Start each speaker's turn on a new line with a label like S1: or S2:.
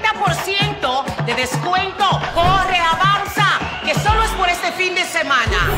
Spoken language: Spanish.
S1: 70% de descuento. Corre, avanza, que solo es por este fin de semana.